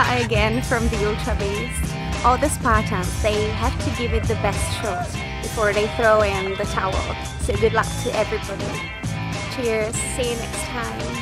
Hi again from the Ultra Beast. All the Spartans, they have to give it the best shot before they throw in the towel. So good luck to everybody. Cheers, see you next time.